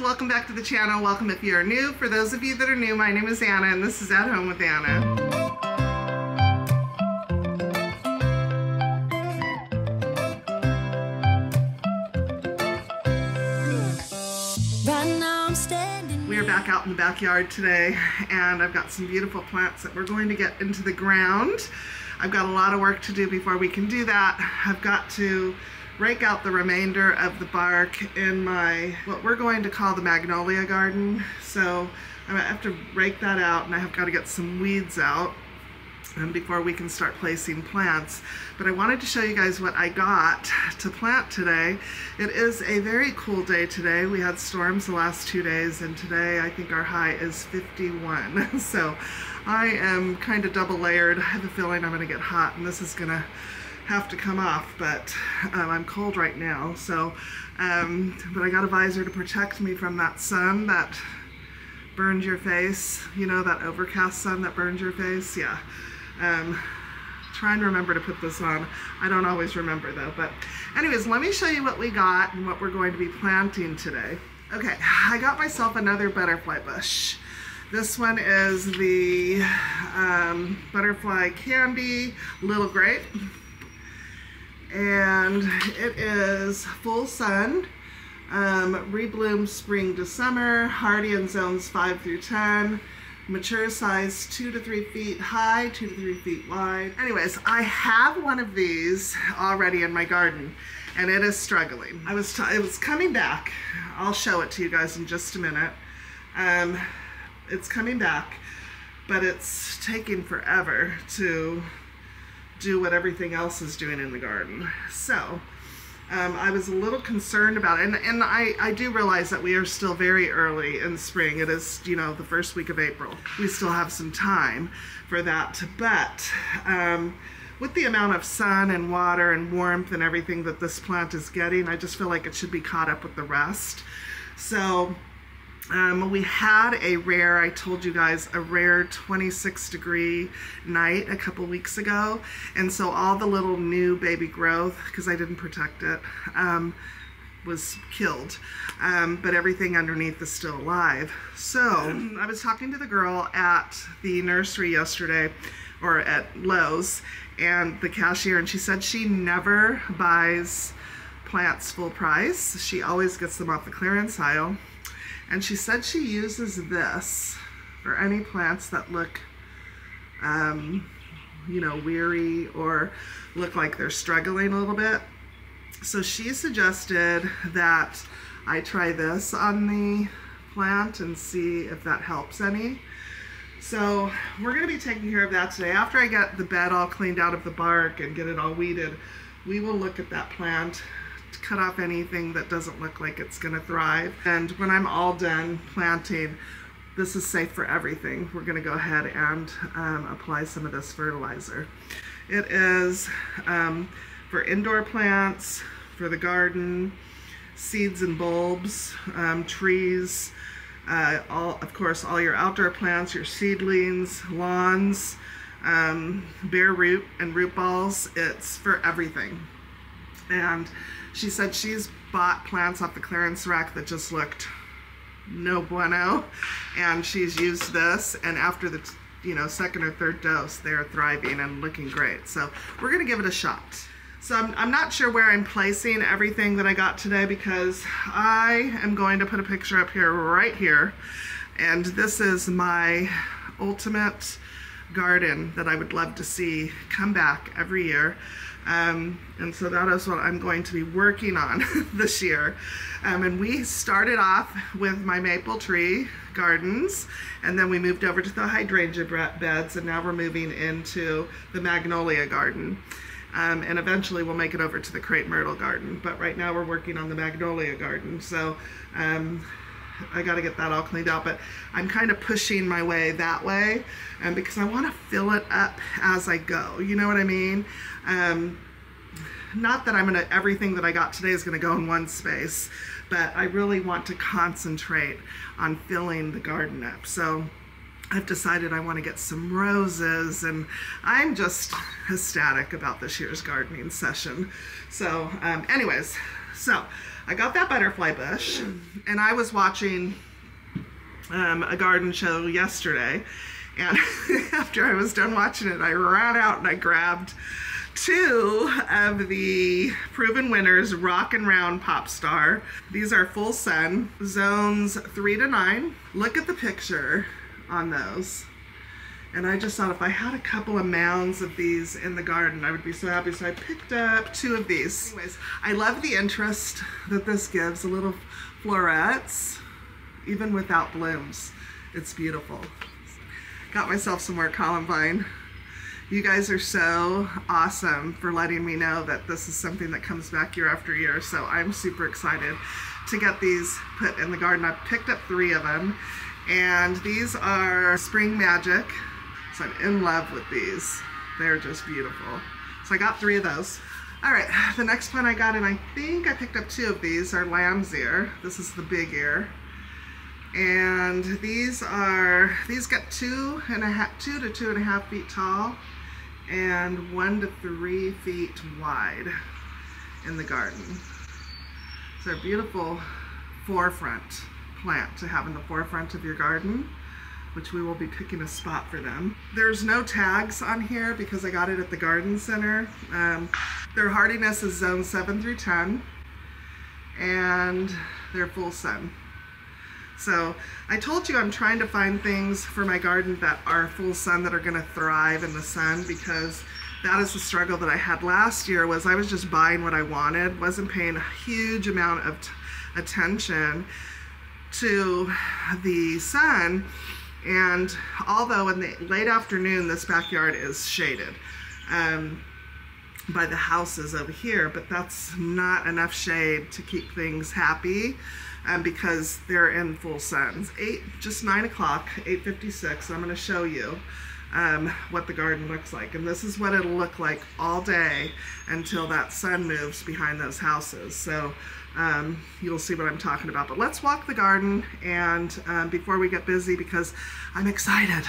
welcome back to the channel. Welcome if you are new. For those of you that are new, my name is Anna and this is At Home with Anna. We are back out in the backyard today and I've got some beautiful plants that we're going to get into the ground. I've got a lot of work to do before we can do that. I've got to rake out the remainder of the bark in my, what we're going to call the magnolia garden. So I have to rake that out and I have got to get some weeds out um, before we can start placing plants. But I wanted to show you guys what I got to plant today. It is a very cool day today. We had storms the last two days and today I think our high is 51. so I am kind of double layered. I have a feeling I'm gonna get hot and this is gonna have to come off, but um, I'm cold right now. So, um, but I got a visor to protect me from that sun that burns your face. You know, that overcast sun that burns your face? Yeah. Um, trying to remember to put this on. I don't always remember though, but anyways, let me show you what we got and what we're going to be planting today. Okay, I got myself another butterfly bush. This one is the um, Butterfly Candy Little Grape and it is full sun, um, rebloom spring to summer, hardy in zones 5 through 10, mature size 2 to 3 feet high, 2 to 3 feet wide. Anyways, I have one of these already in my garden and it is struggling. I was, it was coming back. I'll show it to you guys in just a minute. Um, it's coming back, but it's taking forever to do what everything else is doing in the garden. So um, I was a little concerned about it. And, and I, I do realize that we are still very early in spring. It is, you know, the first week of April. We still have some time for that. But um, with the amount of sun and water and warmth and everything that this plant is getting, I just feel like it should be caught up with the rest. So um, we had a rare, I told you guys, a rare 26 degree night a couple weeks ago. And so all the little new baby growth, because I didn't protect it, um, was killed. Um, but everything underneath is still alive. So I was talking to the girl at the nursery yesterday, or at Lowe's, and the cashier, and she said she never buys plants full price. She always gets them off the clearance aisle. And she said she uses this for any plants that look, um, you know, weary or look like they're struggling a little bit. So she suggested that I try this on the plant and see if that helps any. So we're going to be taking care of that today. After I get the bed all cleaned out of the bark and get it all weeded, we will look at that plant cut off anything that doesn't look like it's gonna thrive. And when I'm all done planting, this is safe for everything. We're gonna go ahead and um, apply some of this fertilizer. It is um, for indoor plants, for the garden, seeds and bulbs, um, trees, uh, all, of course, all your outdoor plants, your seedlings, lawns, um, bare root and root balls. It's for everything. And she said she's bought plants off the clearance rack that just looked no bueno. And she's used this and after the you know second or third dose they're thriving and looking great. So we're gonna give it a shot. So I'm, I'm not sure where I'm placing everything that I got today because I am going to put a picture up here right here. And this is my ultimate garden that I would love to see come back every year. Um, and so that is what I'm going to be working on this year. Um, and we started off with my maple tree gardens, and then we moved over to the hydrangea beds, and now we're moving into the magnolia garden. Um, and eventually we'll make it over to the crepe myrtle garden. But right now we're working on the magnolia garden. So um, I got to get that all cleaned out, but I'm kind of pushing my way that way um, because I want to fill it up as I go. You know what I mean? Um, not that I'm gonna, everything that I got today is gonna go in one space, but I really want to concentrate on filling the garden up. So I've decided I want to get some roses and I'm just ecstatic about this year's gardening session. So um, anyways, so I got that butterfly bush and I was watching um, a garden show yesterday. And after I was done watching it, I ran out and I grabbed two of the proven winners, Rock and Round Pop Star. These are full sun, zones three to nine. Look at the picture on those. And I just thought if I had a couple of mounds of these in the garden, I would be so happy. So I picked up two of these. Anyways, I love the interest that this gives, a little florets, even without blooms. It's beautiful. Got myself some more columbine. You guys are so awesome for letting me know that this is something that comes back year after year. So I'm super excited to get these put in the garden. I picked up three of them and these are Spring Magic. So I'm in love with these. They're just beautiful. So I got three of those. All right, the next one I got, and I think I picked up two of these, are lamb's ear. This is the big ear. And these are, these get two and a half, two to two and a half feet tall and one to three feet wide in the garden. So a beautiful forefront plant to have in the forefront of your garden which we will be picking a spot for them. There's no tags on here because I got it at the garden center. Um, their hardiness is zone 7 through 10 and they're full sun. So I told you I'm trying to find things for my garden that are full sun that are going to thrive in the sun because that is the struggle that I had last year was I was just buying what I wanted, wasn't paying a huge amount of attention to the sun. And although in the late afternoon this backyard is shaded um, by the houses over here, but that's not enough shade to keep things happy um, because they're in full sun. Eight, just nine o'clock, 8.56. I'm gonna show you um, what the garden looks like. And this is what it'll look like all day until that sun moves behind those houses. So um, you'll see what I'm talking about. But let's walk the garden and um, before we get busy because I'm excited.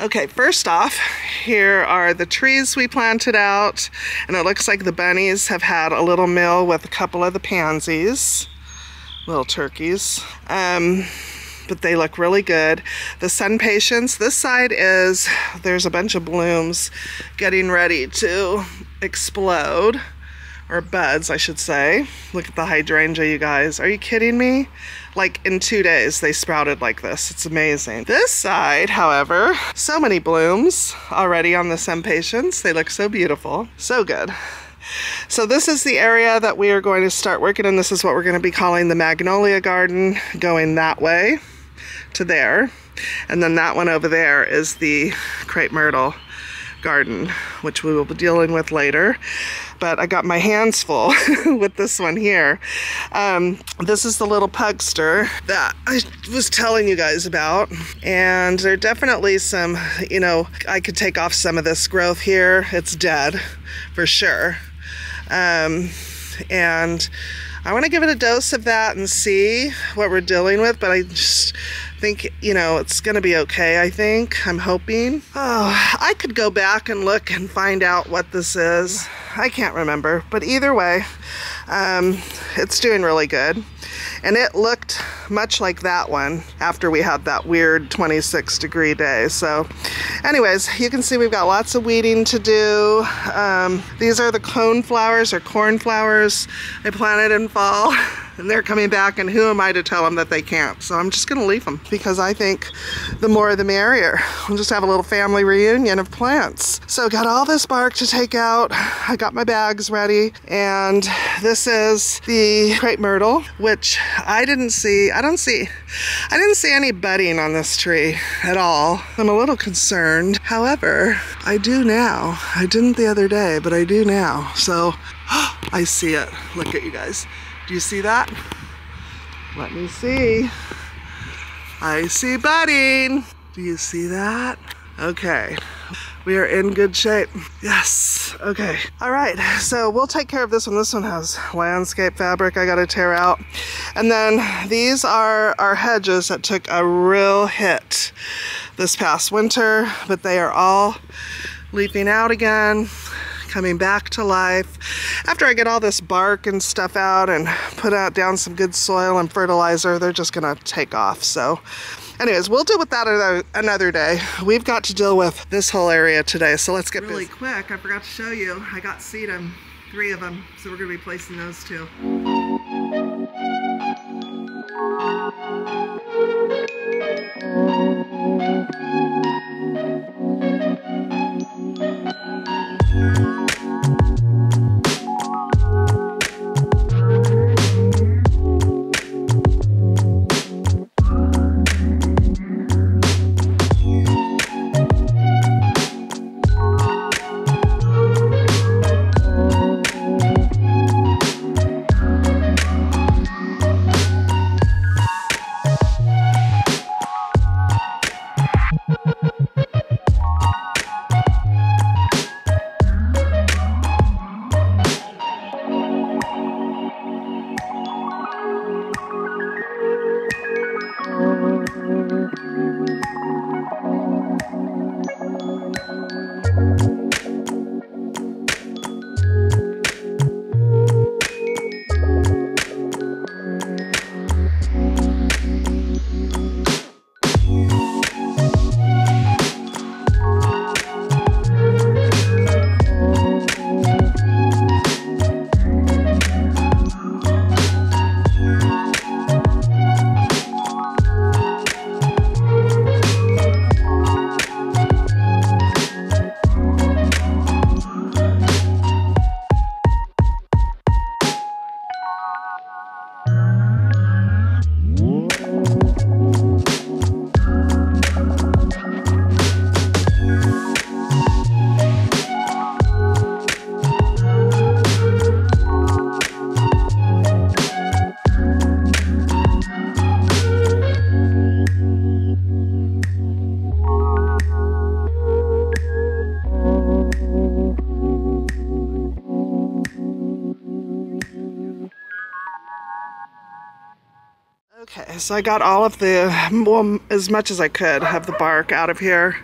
Okay, first off, here are the trees we planted out, and it looks like the bunnies have had a little meal with a couple of the pansies little turkeys. Um, but they look really good. The SunPatiens, this side is, there's a bunch of blooms getting ready to explode, or buds, I should say. Look at the hydrangea, you guys. Are you kidding me? Like in two days, they sprouted like this. It's amazing. This side, however, so many blooms already on the SunPatiens. They look so beautiful. So good. So this is the area that we are going to start working in. This is what we're going to be calling the Magnolia Garden, going that way to there. And then that one over there is the crepe myrtle garden, which we will be dealing with later. But I got my hands full with this one here. Um, this is the little pugster that I was telling you guys about. And there are definitely some, you know, I could take off some of this growth here. It's dead for sure. Um, and I want to give it a dose of that and see what we're dealing with, but I just think, you know, it's going to be okay, I think. I'm hoping. Oh, I could go back and look and find out what this is. I can't remember, but either way, um, it's doing really good. And it looked much like that one after we had that weird 26 degree day. So anyways, you can see we've got lots of weeding to do. Um, these are the cone flowers or corn flowers I planted in fall. and they're coming back and who am I to tell them that they can't? So I'm just gonna leave them because I think the more the merrier. We'll just have a little family reunion of plants. So got all this bark to take out. I got my bags ready and this is the crepe myrtle, which I didn't see, I don't see, I didn't see any budding on this tree at all. I'm a little concerned. However, I do now. I didn't the other day, but I do now. So I see it. Look at you guys. Do you see that? Let me see. I see budding. Do you see that? Okay, we are in good shape. Yes, okay. All right, so we'll take care of this one. This one has landscape fabric I gotta tear out. And then these are our hedges that took a real hit this past winter, but they are all leaping out again coming back to life. After I get all this bark and stuff out and put out down some good soil and fertilizer, they're just gonna take off. So anyways, we'll deal with that another, another day. We've got to deal with this whole area today, so let's get really busy. quick. I forgot to show you. I got sedum, three of them, so we're gonna be placing those too. So I got all of the, well, as much as I could of the bark out of here.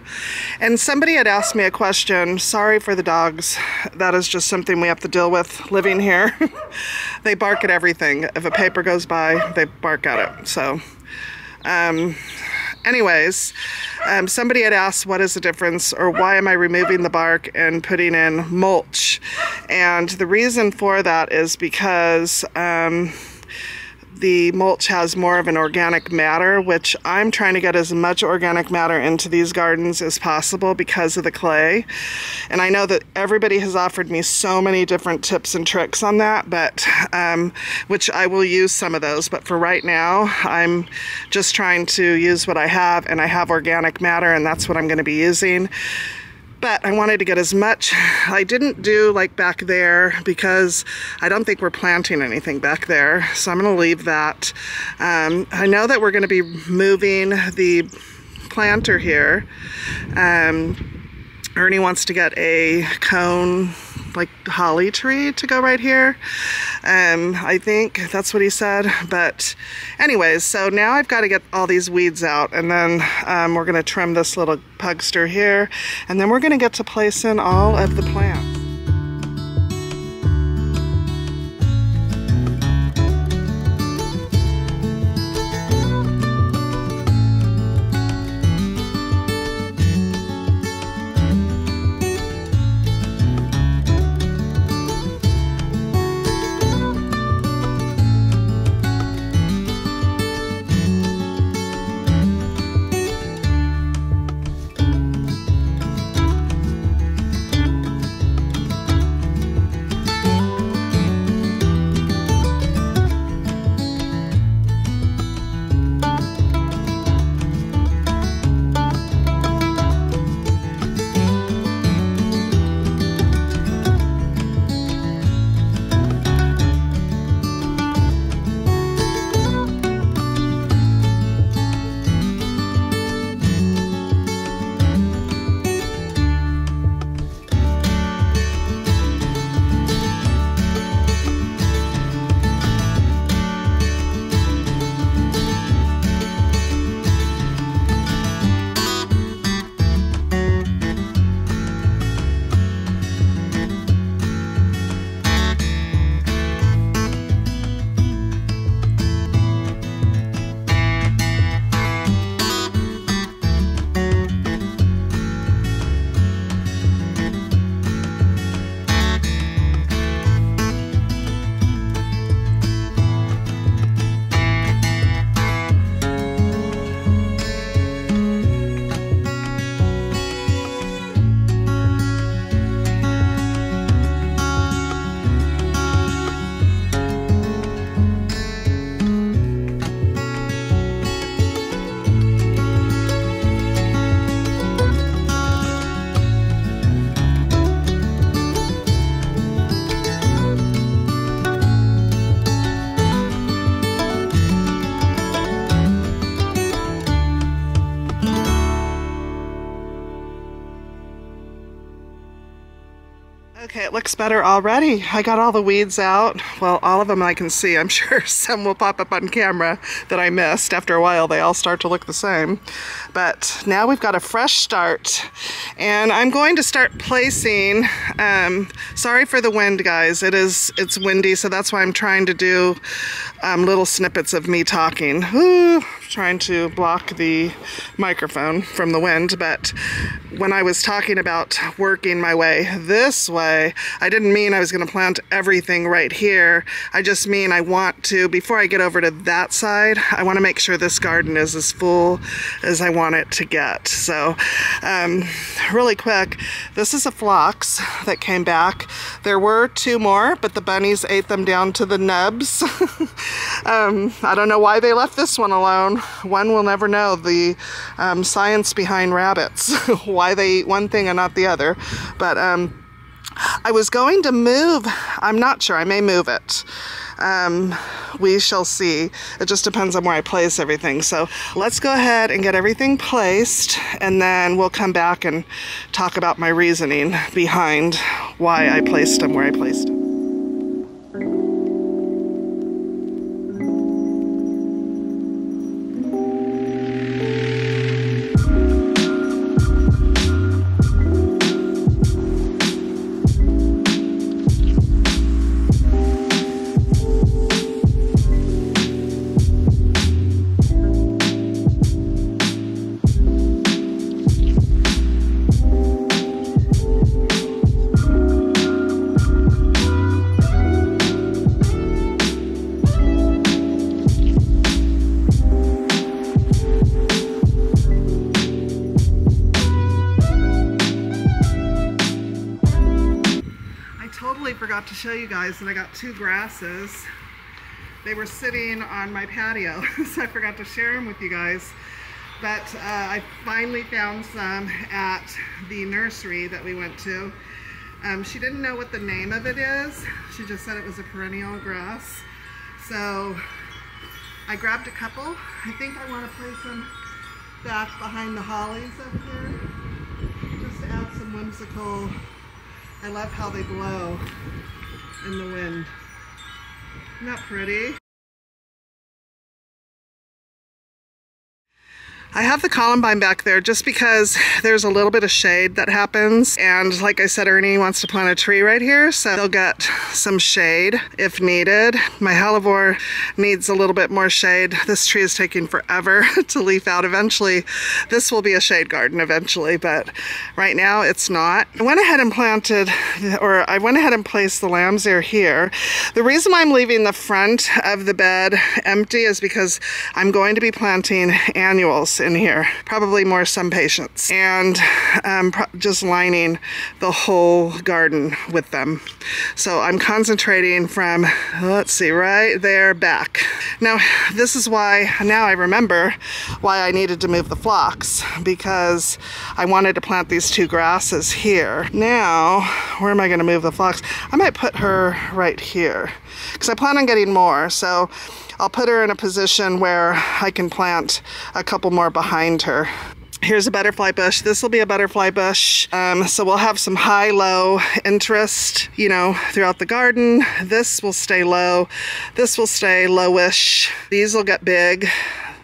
And somebody had asked me a question. Sorry for the dogs. That is just something we have to deal with living here. they bark at everything. If a paper goes by, they bark at it. So, um, anyways, um, somebody had asked what is the difference or why am I removing the bark and putting in mulch? And the reason for that is because um, the mulch has more of an organic matter, which I'm trying to get as much organic matter into these gardens as possible because of the clay. And I know that everybody has offered me so many different tips and tricks on that, but um, which I will use some of those. But for right now, I'm just trying to use what I have, and I have organic matter, and that's what I'm going to be using but I wanted to get as much. I didn't do like back there because I don't think we're planting anything back there. So I'm gonna leave that. Um, I know that we're gonna be moving the planter here. Um, Ernie wants to get a cone like holly tree to go right here. Um, I think that's what he said. But anyways, so now I've got to get all these weeds out and then um, we're going to trim this little pugster here and then we're going to get to place in all of the plants. Looks better already. I got all the weeds out. Well, all of them I can see. I'm sure some will pop up on camera that I missed. After a while, they all start to look the same. But now we've got a fresh start. And I'm going to start placing, um, sorry for the wind, guys. It is, it's windy, so that's why I'm trying to do um, little snippets of me talking. Ooh, trying to block the microphone from the wind, but when I was talking about working my way this way, I didn't mean I was going to plant everything right here. I just mean I want to, before I get over to that side, I want to make sure this garden is as full as I want it to get. So, um, really quick, this is a phlox that came back. There were two more, but the bunnies ate them down to the nubs. um, I don't know why they left this one alone. One will never know the um, science behind rabbits, why they eat one thing and not the other. But um, I was going to move, I'm not sure, I may move it. Um, we shall see. It just depends on where I place everything. So let's go ahead and get everything placed and then we'll come back and talk about my reasoning behind why I placed them where I placed them. Two grasses. They were sitting on my patio, so I forgot to share them with you guys. But uh, I finally found some at the nursery that we went to. Um, she didn't know what the name of it is. She just said it was a perennial grass. So I grabbed a couple. I think I want to place them back behind the hollies up here. Just to add some whimsical I love how they blow in the wind. That pretty? I have the columbine back there just because there's a little bit of shade that happens. And like I said, Ernie wants to plant a tree right here, so they'll get some shade if needed. My hellebore needs a little bit more shade. This tree is taking forever to leaf out. Eventually, this will be a shade garden eventually, but right now it's not. I went ahead and planted, or I went ahead and placed the lamb's ear here. The reason I'm leaving the front of the bed empty is because I'm going to be planting annuals in here, probably more SunPatiens, and um, just lining the whole garden with them. So I'm concentrating from, let's see, right there back. Now, this is why, now I remember why I needed to move the phlox, because I wanted to plant these two grasses here. Now, where am I gonna move the phlox? I might put her right here, because I plan on getting more, so I'll put her in a position where I can plant a couple more behind her. Here's a butterfly bush. This will be a butterfly bush. Um, so we'll have some high-low interest, you know, throughout the garden. This will stay low. This will stay lowish. These will get big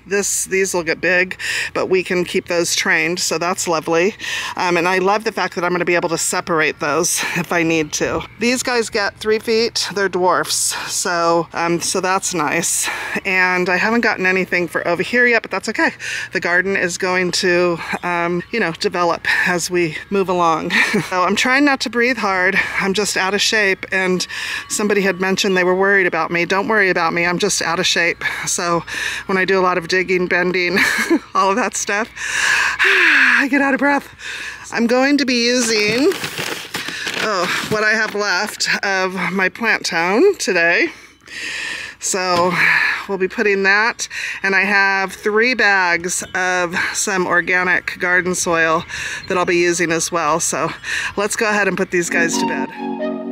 this these will get big, but we can keep those trained, so that's lovely. Um, and I love the fact that I'm going to be able to separate those if I need to. These guys get three feet. They're dwarfs, so um, so that's nice. And I haven't gotten anything for over here yet, but that's okay. The garden is going to, um, you know, develop as we move along. so I'm trying not to breathe hard. I'm just out of shape, and somebody had mentioned they were worried about me. Don't worry about me. I'm just out of shape. So when I do a lot of digging, bending, all of that stuff. I get out of breath. I'm going to be using oh, what I have left of my Plant-tone today. So we'll be putting that and I have three bags of some organic garden soil that I'll be using as well. So let's go ahead and put these guys to bed.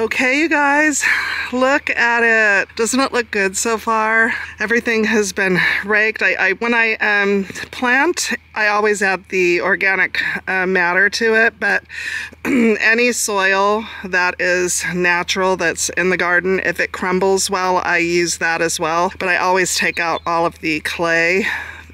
Okay, you guys, look at it. Doesn't it look good so far? Everything has been raked. I, I When I um, plant, I always add the organic uh, matter to it, but any soil that is natural that's in the garden, if it crumbles well, I use that as well. But I always take out all of the clay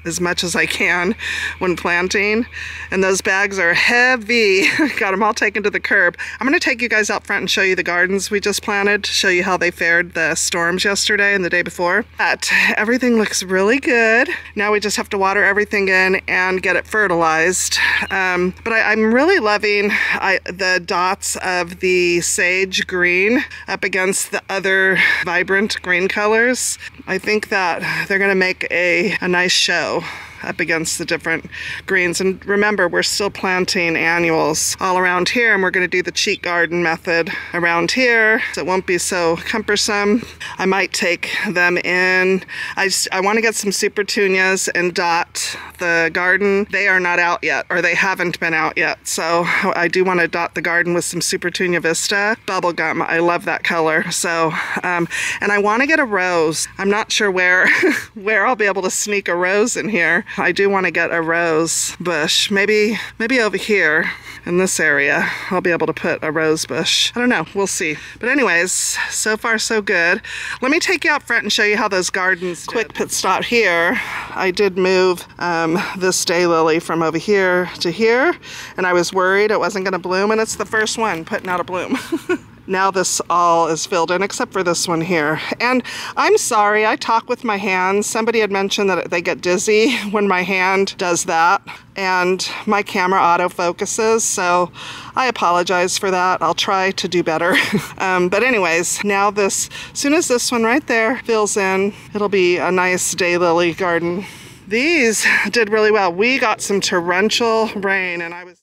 as much as I can when planting. And those bags are heavy. Got them all taken to the curb. I'm gonna take you guys out front and show you the gardens we just planted, show you how they fared the storms yesterday and the day before. But everything looks really good. Now we just have to water everything in and get it fertilized. Um, but I, am really loving I, the dots of the sage green up against the other vibrant green colors. I think that they're gonna make a, a nice show go up against the different greens. And remember, we're still planting annuals all around here, and we're going to do the cheat garden method around here, so it won't be so cumbersome. I might take them in. I, I want to get some supertunias and dot the garden. They are not out yet, or they haven't been out yet, so I do want to dot the garden with some supertunia vista bubblegum. I love that color. So, um, and I want to get a rose. I'm not sure where, where I'll be able to sneak a rose in here. I do want to get a rose bush. Maybe, maybe over here in this area, I'll be able to put a rose bush. I don't know, we'll see. But anyways, so far so good. Let me take you out front and show you how those gardens did. Quick pit stop here. I did move um, this daylily from over here to here, and I was worried it wasn't gonna bloom, and it's the first one putting out a bloom. now this all is filled in except for this one here. And I'm sorry, I talk with my hands. Somebody had mentioned that they get dizzy when my hand does that and my camera auto focuses, so I apologize for that. I'll try to do better. um, but anyways, now this, as soon as this one right there fills in, it'll be a nice daylily garden. These did really well. We got some torrential rain and I was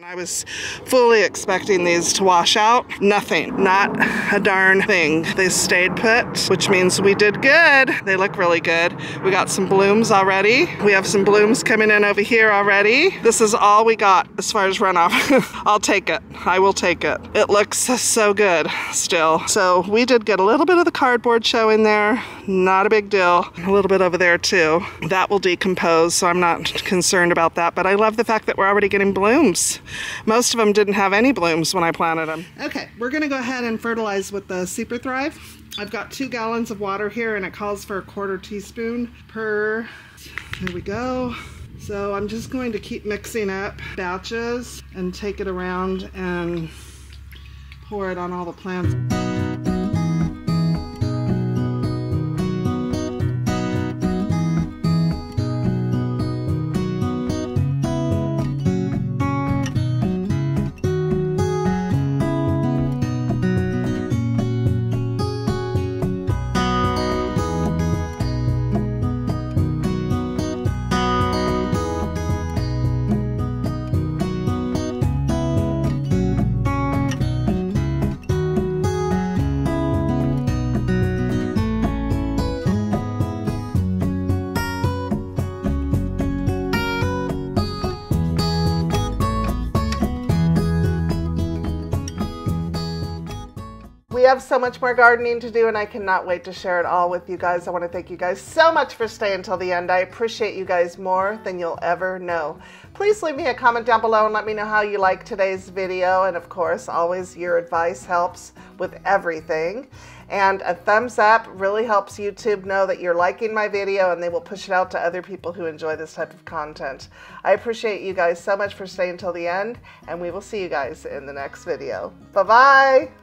And I was fully expecting these to wash out. Nothing, not a darn thing. They stayed put, which means we did good. They look really good. We got some blooms already. We have some blooms coming in over here already. This is all we got as far as runoff. I'll take it. I will take it. It looks so good still. So we did get a little bit of the cardboard showing there. Not a big deal. A little bit over there too. That will decompose, so I'm not concerned about that. But I love the fact that we're already getting blooms. Most of them didn't have any blooms when I planted them. Okay, we're gonna go ahead and fertilize with the Super Thrive. I've got two gallons of water here and it calls for a quarter teaspoon per, here we go. So I'm just going to keep mixing up batches and take it around and pour it on all the plants. Have so much more gardening to do and I cannot wait to share it all with you guys. I want to thank you guys so much for staying till the end. I appreciate you guys more than you'll ever know. Please leave me a comment down below and let me know how you like today's video. And of course, always your advice helps with everything. And a thumbs up really helps YouTube know that you're liking my video and they will push it out to other people who enjoy this type of content. I appreciate you guys so much for staying till the end and we will see you guys in the next video. Bye-bye!